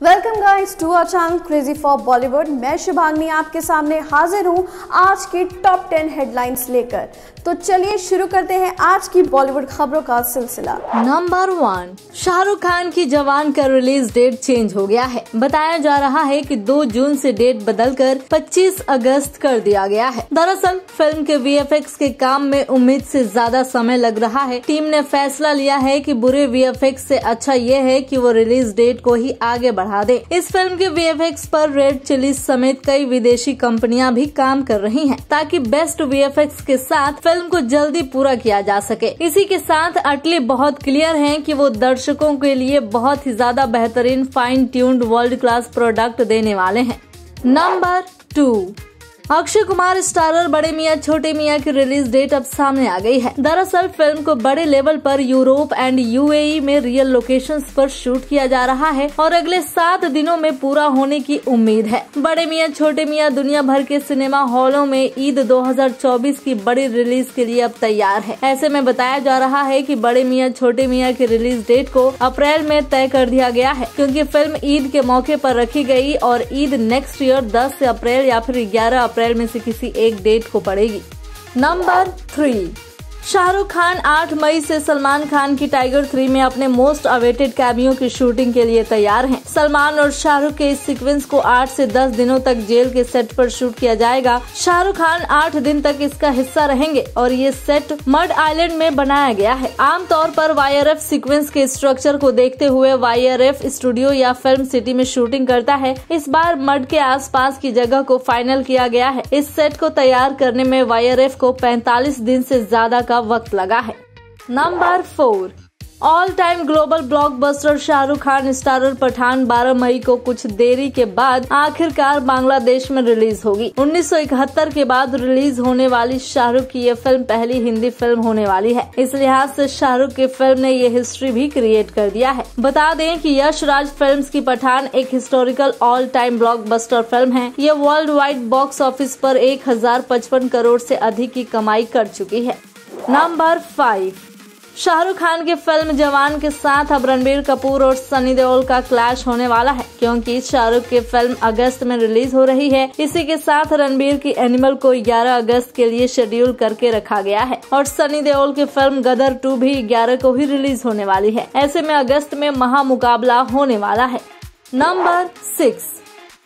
Welcome guys to our channel crazy for Bollywood मैं शुभांगनी आपके सामने हाजिर हूँ आज की टॉप टेन हेडलाइंस लेकर। तो चलिए शुरू करते हैं आज की बॉलीवुड खबरों का सिलसिला। नंबर वन शाहरुख खान की जवान का रिलीज़ डेट चेंज हो गया है। बताया जा रहा है कि 2 जून से डेट बदलकर 25 अगस्त कर दिया गया है। दरअसल फ़िल्म के वीएफएक्स के काम में उम्मीद से ज़्यादा समय लग रहा है। टीम ने फैसला लिया है कि बुरे वीएफएक्स से अच्छा ये है कि वो रिलीज़ डेट को ही आगे बढ़ा दे। इस फ़िल्म के वीएफएक्स पर रेड चिली समेत कई विदेशी कंपनियाँ भी काम कर रही हैं, ताकि बेस्ट वीएफएक्स के साथ फ़िल्म को जल्दी पूरा किया जा सके। इसी के साथ अटली बहुत क्लियर है की वो दर्शकों के लिए बहुत ही ज़्यादा बेहतरीन fine tuned world class product देने वाले है। Number two Akshay Kumar starrer Bade Miyan, Chote मियाँ की रिलीज़ डेट अब सामने आ गई है। दरअसल फ़िल्म को बड़े लेवल पर यूरोप एंड यूएई में रियल लोकेशंस पर शूट किया जा रहा है और अगले सात दिनों में पूरा होने की उम्मीद है। बड़े मियाँ, छोटे मियाँ दुनिया भर के सिनेमा हॉलों में ईद 2024 की बड़ी रिलीज़ के लिए अब तैयार है। ऐसे में बताया जा रहा है की बड़े मियाँ, छोटे मियाँ की रिलीज़ डेट को अप्रैल में तय कर दिया गया है, क्यूँकी फ़िल्म ईद के मौके आरोप रखी गई और ईद नेक्स्ट ईयर दस ऐसी अप्रैल या फिर ग्यारह अप्रैल में से किसी एक डेट को पड़ेगी नंबर थ्री। शाहरुख खान 8 मई से सलमान खान की टाइगर थ्री में अपने मोस्ट अवेटेड कैमियो की शूटिंग के लिए तैयार हैं। सलमान और शाहरुख के इस सीक्वेंस को 8 से 10 दिनों तक जेल के सेट पर शूट किया जाएगा। शाहरुख खान 8 दिन तक इसका हिस्सा रहेंगे और ये सेट मड आइलैंड में बनाया गया है। आमतौर पर वाई सीक्वेंस के स्ट्रक्चर को देखते हुए वाईआरएफ स्टूडियो या फ़िल्म सिटी में शूटिंग करता है। इस बार मड के आसपास की जगह को फाइनल किया गया है। इस सेट को तैयार करने में वाईआरएफ को पैंतालीस दिन ऐसी ज़्यादा का वक्त लगा है। Number four all time global blockbuster Shahrukh Khan starrer Pathaan 12 मई को कुछ देरी के बाद आखिरकार बांग्लादेश में रिलीज़ होगी। 1971 के बाद रिलीज़ होने वाली शाहरुख की ये फ़िल्म पहली हिंदी फ़िल्म होने वाली है। इस लिहाज से शाहरुख की फ़िल्म ने ये हिस्ट्री भी क्रिएट कर दिया है। बता दें कि यश राज फ़िल्म की पठान एक historical all time blockbuster film है। ये वर्ल्ड वाइड बॉक्स ऑफ़िस आरोप एक हज़ार पचपन करोड़ ऐसी अधिक की कमाई कर चुकी है। नंबर फाइव शाहरुख खान की फ़िल्म जवान के साथ अब रणबीर कपूर और सनी देओल का क्लैश होने वाला है, क्योंकि शाहरुख की फ़िल्म अगस्त में रिलीज़ हो रही है। इसी के साथ रणबीर की एनिमल को 11 अगस्त के लिए शेड्यूल करके रखा गया है, और सनी देओल की फ़िल्म गदर टू भी 11 को ही रिलीज़ होने वाली है। ऐसे में अगस्त में महामुकाबला होने वाला है। नंबर सिक्स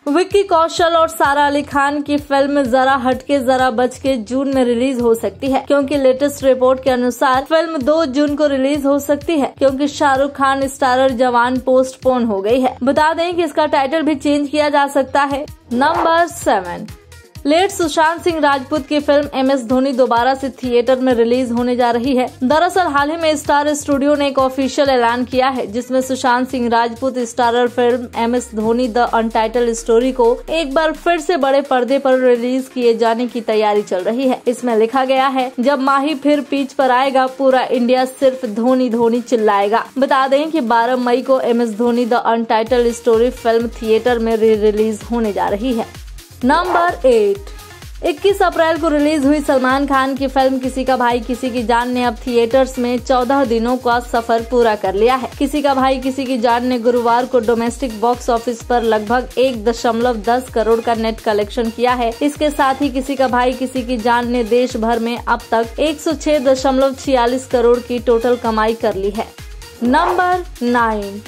विक्की कौशल और सारा अली खान की फ़िल्म जरा हटके, जरा बच के जून में रिलीज़ हो सकती है, क्योंकि लेटेस्ट रिपोर्ट के अनुसार फ़िल्म 2 जून को रिलीज़ हो सकती है, क्योंकि शाहरुख खान स्टारर जवान पोस्टपोन हो गई है। बता दें कि इसका टाइटल भी चेंज किया जा सकता है। Number seven late Sushant Singh Rajput की फ़िल्म एम एस धोनी दोबारा से थिएटर में रिलीज़ होने जा रही है। दरअसल हाल ही में स्टार स्टूडियो ने एक ऑफिशियल ऐलान किया है, जिसमें Sushant Singh Rajput starrer film M S Dhoni the untitled story को एक बार फिर से बड़े पर्दे पर रिलीज़ किए जाने की तैयारी चल रही है। इसमें लिखा गया है, जब माही फिर पीच पर आएगा, पूरा इंडिया सिर्फ़ धोनी धोनी चिल्लाएगा। बता दें कि 12 मई को M S Dhoni the untitled story film theatre में रिलीज़ होने जा रही है। Number eight. 21 अप्रैल को रिलीज़ हुई सलमान खान की फ़िल्म किसी का भाई, किसी की जान ने अब थिएटर्स में 14 दिनों का सफ़र पूरा कर लिया है। किसी का भाई, किसी की जान ने गुरुवार को डोमेस्टिक बॉक्स ऑफ़िस पर लगभग एक दशमलव दस करोड़ का नेट कलेक्शन किया है। इसके साथ ही किसी का भाई, किसी की जान ने देश भर में अब तक एक सौ छह दशमलव छियालीस करोड़ की टोटल कमाई कर ली है। Number nine.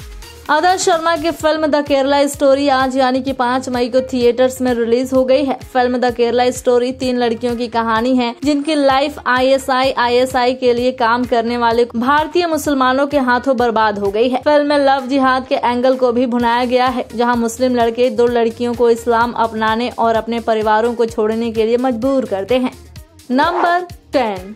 आदर्श शर्मा की फ़िल्म द केरला स्टोरी आज यानी कि पाँच मई को थिएटर्स में रिलीज़ हो गई है। फ़िल्म द केरला स्टोरी तीन लड़कियों की कहानी है, जिनकी लाइफ आईएसआई आईएसआई के लिए काम करने वाले भारतीय मुसलमानों के हाथों बर्बाद हो गई है। फ़िल्म में लव जिहाद के एंगल को भी भुनाया गया है, जहाँ मुस्लिम लड़के दो लड़कियों को इस्लाम अपनाने और अपने परिवारों को छोड़ने के लिए मजबूर करते हैं। Number ten.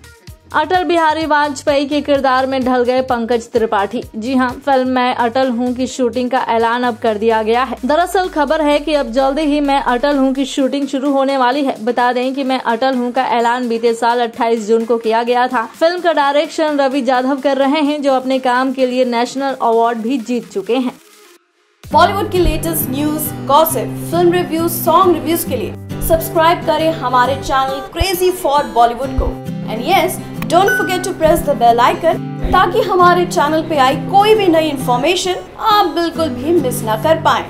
अटल बिहारी वाजपेयी के किरदार में ढल गए पंकज त्रिपाठी। जी हाँ फ़िल्म मैं अटल हूँ की शूटिंग का ऐलान अब कर दिया गया है। दरअसल खबर है कि अब जल्दी ही मैं अटल हूँ की शूटिंग शुरू होने वाली है। बता दें कि मैं अटल हूँ का ऐलान बीते साल 28 जून को किया गया था। फ़िल्म का डायरेक्शन रवि जाधव कर रहे हैं, जो अपने काम के लिए नेशनल अवार्ड भी जीत चुके हैं। बॉलीवुड की latest news gossip film reviews song reviews के लिए सब्सक्राइब करें हमारे चैनल क्रेजी फॉर बॉलीवुड को। And yes don't forget to press the bell icon ताकि हमारे चैनल पे आई कोई भी नई इन्फॉर्मेशन आप बिल्कुल भी मिस ना कर पाए।